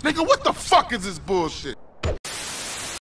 Nigga, what the fuck is this bullshit?